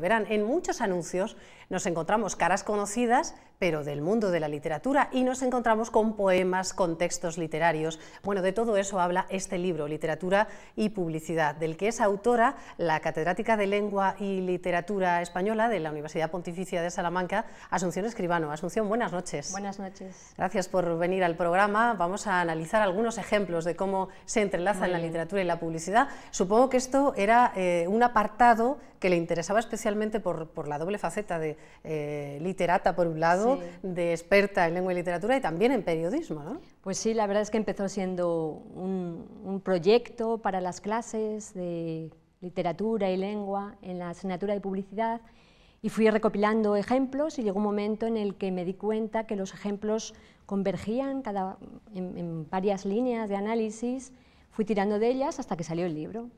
Verán, en muchos anuncios nos encontramos caras conocidas, pero del mundo de la literatura, y nos encontramos con poemas, con textos literarios. Bueno, de todo eso habla este libro, Literatura y Publicidad, del que es autora la catedrática de Lengua y Literatura Española de la Universidad Pontificia de Salamanca, Asunción Escribano. Asunción, buenas noches. Buenas noches. Gracias por venir al programa. Vamos a analizar algunos ejemplos de cómo se entrelazan la literatura y la publicidad. Supongo que esto era eh, un apartado que le interesaba especialmente por, la doble faceta de eh, literata, por un lado, de experta en lengua y literatura y también en periodismo. ¿no? Pues sí, la verdad es que empezó siendo un, proyecto para las clases de literatura y lengua en la asignatura de publicidad y fui recopilando ejemplos y llegó un momento en el que me di cuenta que los ejemplos convergían cada, en varias líneas de análisis fui tirando de ellas hasta que salió el libro.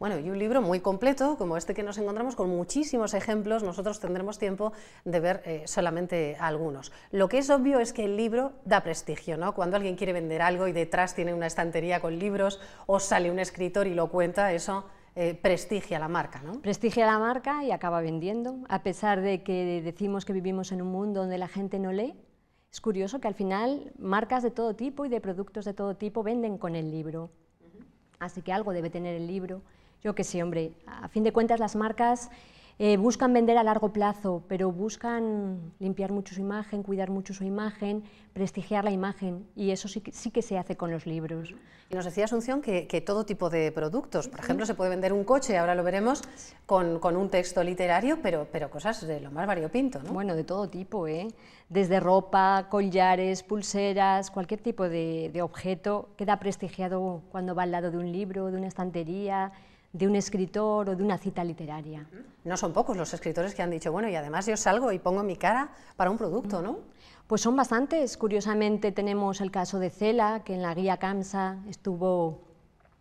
Bueno, y un libro muy completo, como este que nos encontramos, con muchísimos ejemplos, nosotros tendremos tiempo de ver eh, solamente algunos. Lo que es obvio es que el libro da prestigio, ¿no? Cuando alguien quiere vender algo y detrás tiene una estantería con libros, o sale un escritor y lo cuenta, eso eh, prestigia la marca, ¿no? Prestigia la marca y acaba vendiendo, a pesar de que decimos que vivimos en un mundo donde la gente no lee, es curioso que al final marcas de todo tipo y de productos de todo tipo venden con el libro. Así que algo debe tener el libro. Yo que sé, hombre, a fin de cuentas las marcas eh, buscan vender a largo plazo, pero buscan limpiar mucho su imagen, cuidar mucho su imagen, prestigiar la imagen, y eso sí, sí que se hace con los libros. Y nos decía Asunción que, todo tipo de productos, por ejemplo, se puede vender un coche, ahora lo veremos, con, un texto literario, pero, pero cosas de lo más variopinto, ¿no? Bueno, de todo tipo, ¿eh? desde ropa, collares, pulseras, cualquier tipo de, de objeto queda prestigiado cuando va al lado de un libro, de una estantería, de un escritor o de una cita literaria. No son pocos los escritores que han dicho, bueno, y además yo salgo y pongo mi cara para un producto, ¿no? Pues son bastantes. Curiosamente tenemos el caso de Cela, que en la guía CAMSA estuvo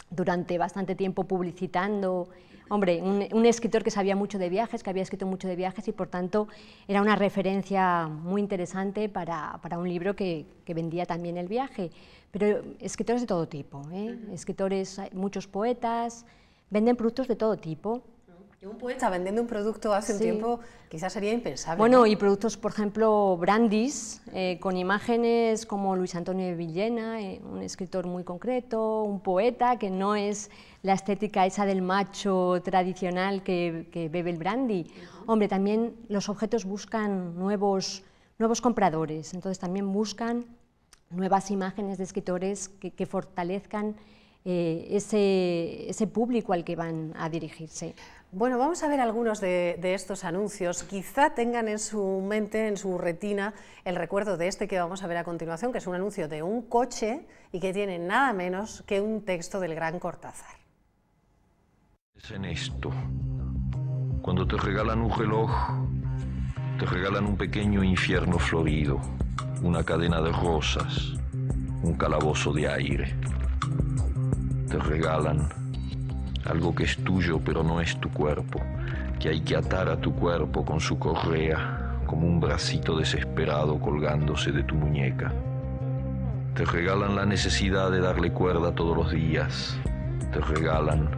durante bastante tiempo publicitando, hombre, un, escritor que sabía mucho de viajes, que había escrito mucho de viajes y por tanto era una referencia muy interesante para, un libro que, que, vendía también el viaje. Pero escritores de todo tipo, ¿eh? escritores, muchos poetas, venden productos de todo tipo. un poeta vendiendo un producto hace un tiempo quizás sería impensable. Bueno, y productos, por ejemplo, Brandis, eh, con imágenes como Luis Antonio de Villena, eh, un escritor muy concreto, un poeta que no es la estética esa del macho tradicional que, bebe el brandy. Hombre, también los objetos buscan nuevos, nuevos compradores, entonces también buscan nuevas imágenes de escritores que, que fortalezcan eh, ese, ese, público al que van a dirigirse. Bueno, vamos a ver algunos de, estos anuncios. Quizá tengan en su mente, en su retina, el recuerdo de este que vamos a ver a continuación, que es un anuncio de un coche y que tiene nada menos que un texto del gran Cortázar. Es en esto. Cuando te regalan un reloj, te regalan un pequeño infierno florido, una cadena de rosas, un calabozo de aire te regalan algo que es tuyo pero no es tu cuerpo, que hay que atar a tu cuerpo con su correa, como un bracito desesperado colgándose de tu muñeca. Te regalan la necesidad de darle cuerda todos los días. Te regalan,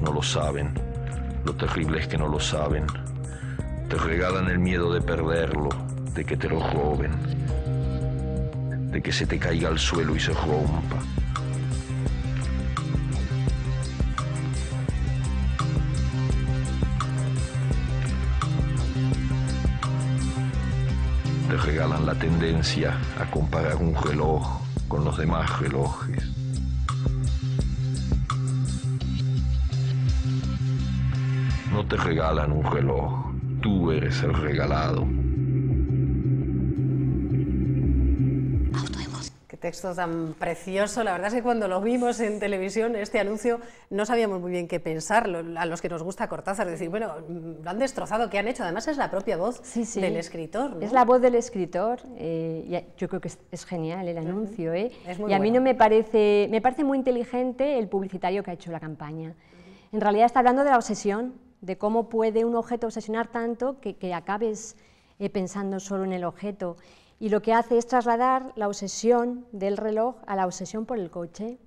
no lo saben, lo terrible es que no lo saben. Te regalan el miedo de perderlo, de que te lo roben, de que se te caiga al suelo y se rompa regalan la tendencia a comparar un reloj con los demás relojes. No te regalan un reloj, tú eres el regalado. Texto tan precioso. La verdad es que cuando lo vimos en televisión, este anuncio, no sabíamos muy bien qué pensar, a los que nos gusta Cortázar, decir, bueno, lo han destrozado, ¿qué han hecho? Además es la propia voz del escritor. Es la voz del escritor, eh, yo creo que es, genial el anuncio, ¿eh? y a mí no me parece, me parece muy inteligente el publicitario que ha hecho la campaña. En realidad está hablando de la obsesión, de cómo puede un objeto obsesionar tanto que, que acabes eh, pensando solo en el objeto y lo que hace es trasladar la obsesión del reloj a la obsesión por el coche.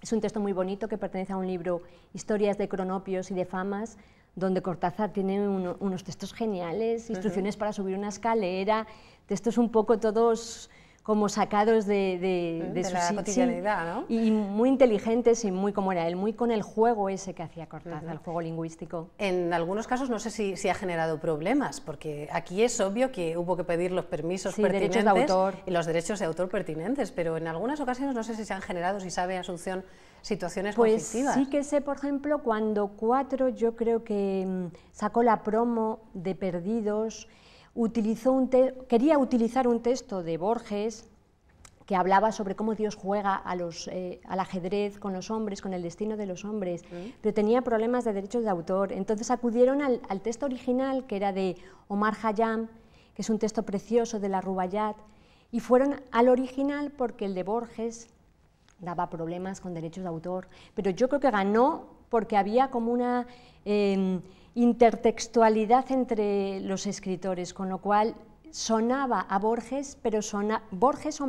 Es un texto muy bonito que pertenece a un libro Historias de cronopios y de famas, donde Cortázar tiene unos textos geniales, instrucciones para subir una escalera, textos un poco todos como sacados de, de, de, la cotidianidad, ¿no? Y muy inteligentes y muy como era él, muy con el juego ese que hacía Cortázar, el juego lingüístico. En algunos casos no sé si, si, ha generado problemas, porque aquí es obvio que hubo que pedir los permisos pertinentes de autor. y los derechos de autor pertinentes, pero en algunas ocasiones no sé si se han generado, si sabe Asunción, situaciones pues conflictivas. Sí que sé, por ejemplo, cuando Cuatro, yo creo que mm, sacó la promo de Perdidos, utilizó un quería utilizar un texto de Borges que hablaba sobre cómo Dios juega a los, eh, al ajedrez con los hombres, con el destino de los hombres, mm. pero tenía problemas de derechos de autor. Entonces acudieron al, texto original, que era de Omar Hayam, que es un texto precioso de la Rubayat, y fueron al original porque el de Borges daba problemas con derechos de autor. Pero yo creo que ganó porque había como una em, intertextualidad entre los escritores, con lo cual sonaba a Borges, pero Borges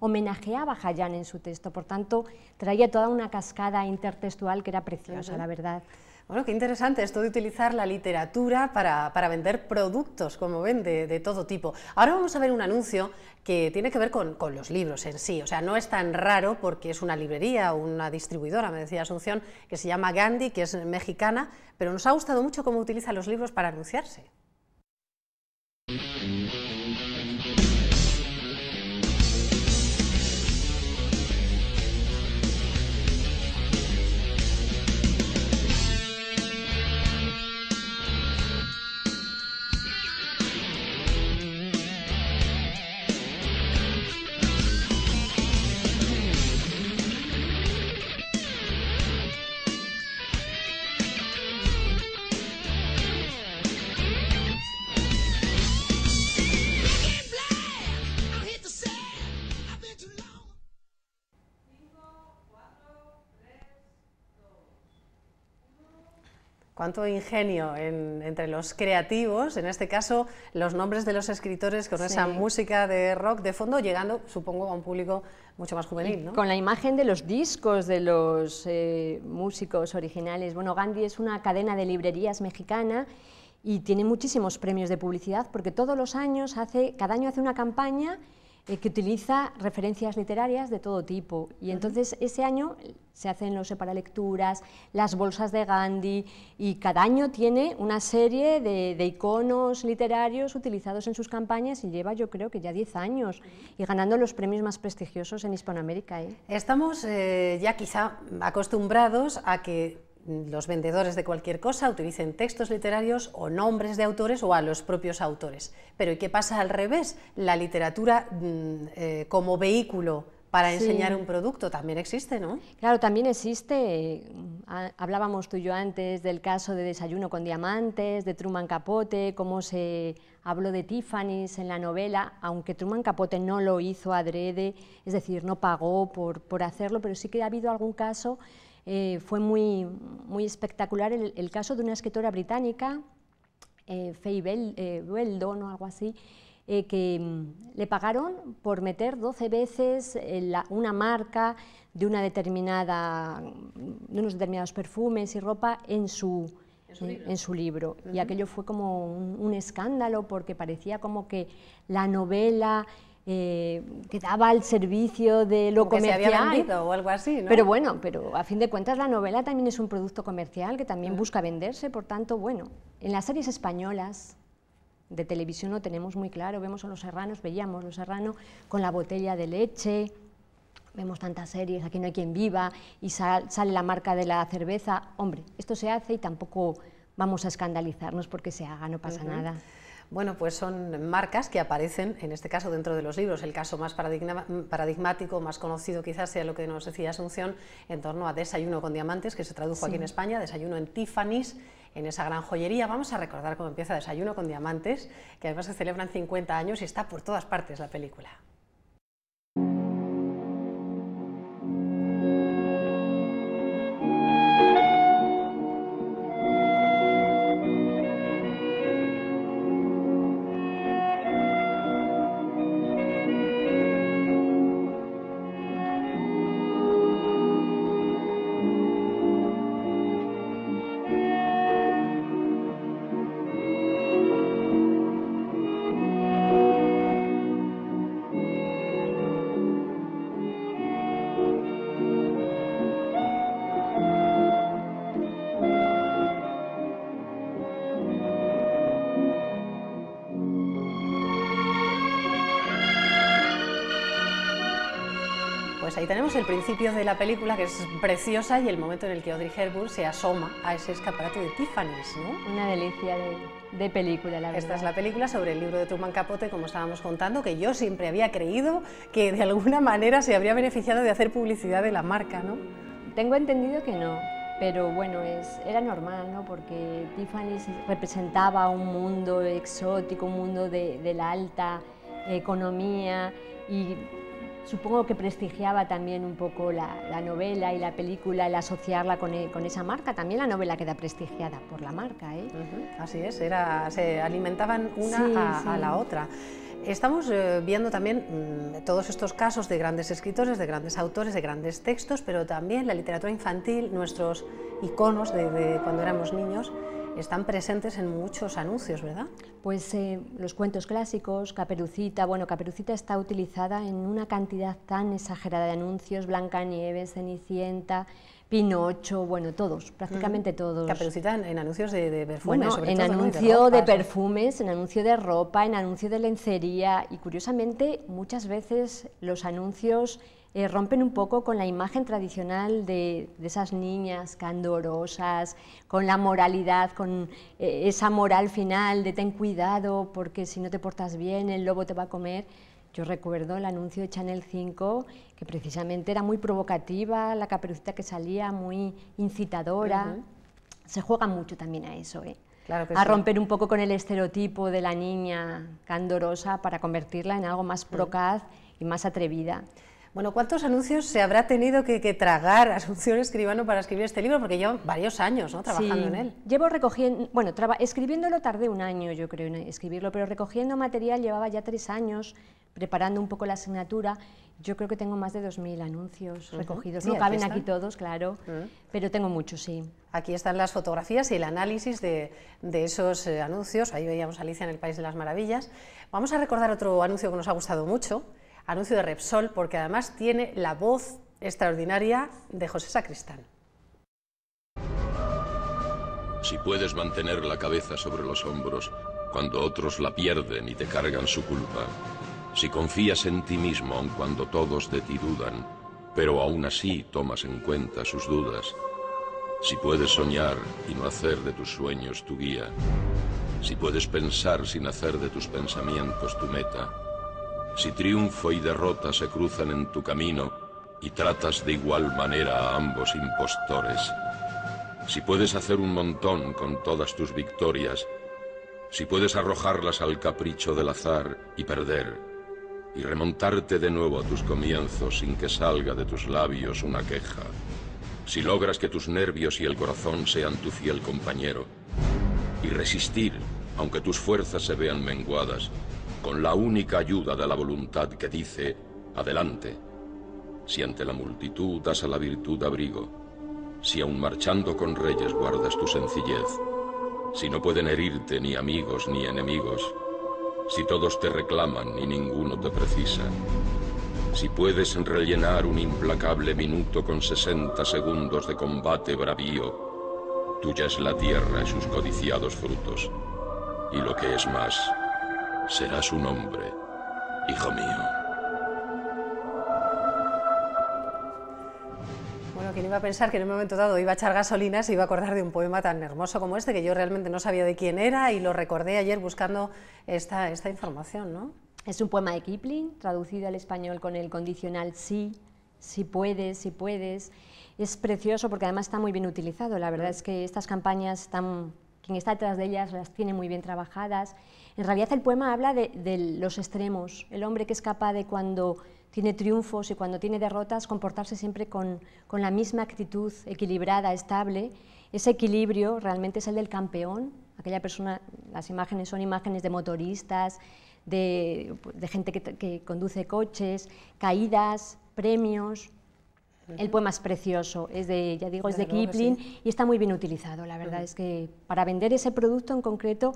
homenajeaba a Hayán en su texto, por tanto traía toda una cascada intertextual que era preciosa, la verdad. Bueno, qué interesante esto de utilizar la literatura para, vender productos, como ven, de, todo tipo. Ahora vamos a ver un anuncio que tiene que ver con, con, los libros en sí. O sea, no es tan raro porque es una librería o una distribuidora, me decía Asunción, que se llama Gandhi, que es mexicana, pero nos ha gustado mucho cómo utiliza los libros para anunciarse. Cuánto ingenio entre los creativos, en este caso los nombres de los escritores con esa música de rock de fondo, llegando, supongo, a un público mucho más juvenil. Con la imagen de los discos de los eh, músicos originales. Bueno, Gandhi es una cadena de librerías mexicana y tiene muchísimos premios de publicidad porque todos los años hace, cada año hace una campaña eh, que utiliza referencias literarias de todo tipo. Y entonces ese año se hacen los separalecturas, las bolsas de Gandhi, y cada año tiene una serie de, iconos literarios utilizados en sus campañas y lleva yo creo que ya 10 años y ganando los premios más prestigiosos en Hispanoamérica. ¿eh? Estamos eh, ya quizá acostumbrados a que los vendedores de cualquier cosa utilicen textos literarios o nombres de autores o a los propios autores. Pero ¿y qué pasa al revés? La literatura mm, eh, como vehículo para enseñar un producto también existe, ¿no? Claro, también existe. Hablábamos tú y yo antes del caso de Desayuno con Diamantes, de Truman Capote, cómo se habló de Tiffany's en la novela, aunque Truman Capote no lo hizo adrede, es decir, no pagó por, por hacerlo, pero sí que ha habido algún caso eh, fue muy, muy espectacular el, caso de una escritora británica, eh, Faye eh, Weldon o algo así, que mm, le pagaron por meter 12 veces una marca de, una determinada, de unos determinados perfumes y ropa en su, en su libro. Y aquello fue como un, escándalo porque parecía como que la novela eh, que daba al servicio de lo comercial. Que se había vendido o algo así, ¿no? Pero bueno, pero a fin de cuentas la novela también es un producto comercial que también busca venderse, por tanto, bueno, en las series españolas de televisión lo tenemos muy claro, vemos a Los Serranos, veíamos Los Serranos con la botella de leche, vemos tantas series, aquí no hay quien viva, y sale la marca de la cerveza, hombre, esto se hace y tampoco vamos a escandalizarnos porque se haga, no pasa nada. Bueno, pues son marcas que aparecen, en este caso, dentro de los libros. El caso más paradigmático, más conocido quizás sea lo que nos decía Asunción en torno a Desayuno con Diamantes, que se tradujo aquí en España, Desayuno en Tiffany's, en esa gran joyería. Vamos a recordar cómo empieza Desayuno con Diamantes, que además se celebran 50 años y está por todas partes la película. Ahí tenemos el principio de la película, que es preciosa, y el momento en el que Audrey Hepburn se asoma a ese escaparate de Tiffany's, ¿no? Una delicia de, película, la verdad. Esta es la película sobre el libro de Truman Capote, como estábamos contando, que yo siempre había creído que de alguna manera se habría beneficiado de hacer publicidad de la marca, ¿no? Tengo entendido que no, pero bueno, es, era normal, ¿no? Porque Tiffany's representaba un mundo exótico, un mundo de, de la alta economía y supongo que prestigiaba también un poco la, novela y la película, el asociarla e, con, esa marca. También la novela queda prestigiada por la marca. ¿eh? Así es, era, se alimentaban una a, la otra. Estamos eh, viendo también mm, todos estos casos de grandes escritores, de grandes autores, de grandes textos, pero también la literatura infantil, nuestros iconos de cuando éramos niños, están presentes en muchos anuncios, ¿verdad? Pues eh, los cuentos clásicos, Caperucita, bueno, Caperucita está utilizada en una cantidad tan exagerada de anuncios, Blancanieves, Cenicienta, Pinocho, bueno, todos, prácticamente todos. Caperucita en, anuncios de, perfumes, bueno, en anuncio de, perfumes, en anuncio de ropa, en anuncio de lencería y curiosamente muchas veces los anuncios eh, rompen un poco con la imagen tradicional de, esas niñas candorosas, con la moralidad, con eh, esa moral final de ten cuidado porque si no te portas bien el lobo te va a comer. Yo recuerdo el anuncio de Chanel 5, que precisamente era muy provocativa, la caperucita que salía muy incitadora. Se juega mucho también a eso, ¿eh? a romper un poco con el estereotipo de la niña candorosa para convertirla en algo más procaz y más atrevida. Bueno, ¿cuántos anuncios se habrá tenido que, tragar Asunción Escribano para escribir este libro? Porque llevo varios años ¿no? trabajando en él. Llevo recogiendo, bueno, escribiéndolo tardé un año, yo creo, en escribirlo, pero recogiendo material llevaba ya tres años, preparando un poco la asignatura. Yo creo que tengo más de 2.000 anuncios recogidos. no caben aquí, todos, claro, pero tengo muchos, sí. Aquí están las fotografías y el análisis de, esos eh, anuncios. Ahí veíamos Alicia en el País de las Maravillas. Vamos a recordar otro anuncio que nos ha gustado mucho, anuncio de Repsol, porque además tiene la voz extraordinaria de José Sacristán. Si puedes mantener la cabeza sobre los hombros cuando otros la pierden y te cargan su culpa, si confías en ti mismo aun cuando todos de ti dudan, pero aún así tomas en cuenta sus dudas, si puedes soñar y no hacer de tus sueños tu guía, si puedes pensar sin hacer de tus pensamientos tu meta, si triunfo y derrota se cruzan en tu camino y tratas de igual manera a ambos impostores, si puedes hacer un montón con todas tus victorias, si puedes arrojarlas al capricho del azar y perder, y remontarte de nuevo a tus comienzos sin que salga de tus labios una queja, si logras que tus nervios y el corazón sean tu fiel compañero, y resistir, aunque tus fuerzas se vean menguadas, con la única ayuda de la voluntad que dice, adelante. Si ante la multitud das a la virtud abrigo, si aun marchando con reyes guardas tu sencillez, si no pueden herirte ni amigos ni enemigos, si todos te reclaman y ninguno te precisa, si puedes rellenar un implacable minuto con 60 segundos de combate bravío, tuya es la tierra y sus codiciados frutos, y lo que es más, serás un hombre, hijo mío. Bueno, ¿quién iba a pensar que en un momento dado iba a echar gasolina y iba a acordar de un poema tan hermoso como este, que yo realmente no sabía de quién era y lo recordé ayer buscando esta, esta información, ¿no? Es un poema de Kipling, traducido al español con el condicional sí, si puedes, si puedes. Es precioso porque además está muy bien utilizado. La verdad es que estas campañas están quien está detrás de ellas las tiene muy bien trabajadas. En realidad el poema habla de, los extremos, el hombre que es capaz de cuando tiene triunfos y cuando tiene derrotas comportarse siempre con, la misma actitud equilibrada, estable. Ese equilibrio realmente es el del campeón, aquella persona, las imágenes son imágenes de motoristas, de, gente que, conduce coches, caídas, premios, el poema es precioso, es de, ya digo, es de Kipling y está muy bien utilizado. La verdad es que para vender ese producto en concreto,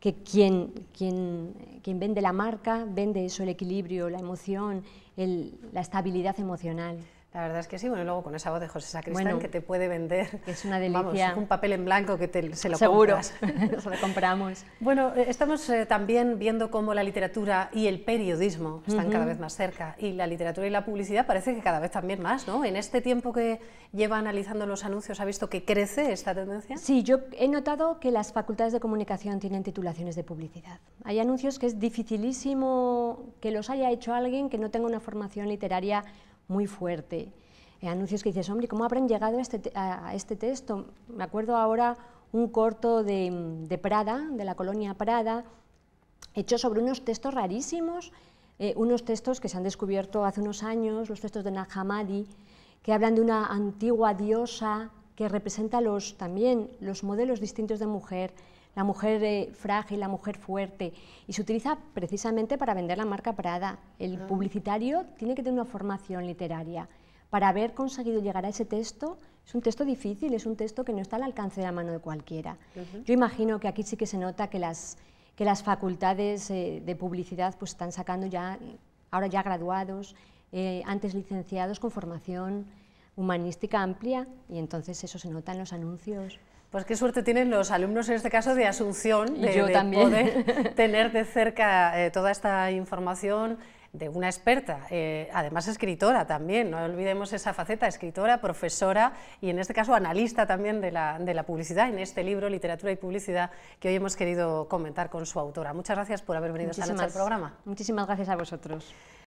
que quien, quien, quien vende la marca vende eso, el equilibrio, la emoción, la estabilidad emocional. La verdad es que sí, bueno, y luego con esa voz de José Sacristán que te puede vender. Es una delicia. un papel en blanco que te, se lo Seguro, se lo compramos. Bueno, eh, estamos eh, también viendo cómo la literatura y el periodismo están cada vez más cerca y la literatura y la publicidad parece que cada vez también más, ¿no? En este tiempo que lleva analizando los anuncios, ¿ha visto que crece esta tendencia? Sí, yo he notado que las facultades de comunicación tienen titulaciones de publicidad. Hay anuncios que es dificilísimo que los haya hecho alguien que no tenga una formación literaria muy fuerte. Eh, anuncios que dices, hombre, ¿cómo habrán llegado a este, a este texto? Me acuerdo ahora un corto de, Prada, de la colonia Prada, hecho sobre unos textos rarísimos, eh, unos textos que se han descubierto hace unos años, los textos de Nahamadi, que hablan de una antigua diosa que representa los, también los modelos distintos de mujer, la mujer eh, frágil, la mujer fuerte, y se utiliza precisamente para vender la marca Prada. El ah. publicitario tiene que tener una formación literaria. Para haber conseguido llegar a ese texto, es un texto difícil, es un texto que no está al alcance de la mano de cualquiera. Yo imagino que aquí sí que se nota que las, que las facultades eh, de publicidad pues, están sacando ya, ahora ya graduados, eh, antes licenciados con formación humanística amplia, y entonces eso se nota en los anuncios. Pues qué suerte tienen los alumnos en este caso de Asunción, de, Yo poder tener de cerca eh, toda esta información de una experta, eh, además escritora también, no olvidemos esa faceta, escritora, profesora y en este caso analista también de la, de la publicidad, en este libro, Literatura y Publicidad, que hoy hemos querido comentar con su autora. Muchas gracias por haber venido esta noche al programa. Muchísimas gracias a vosotros.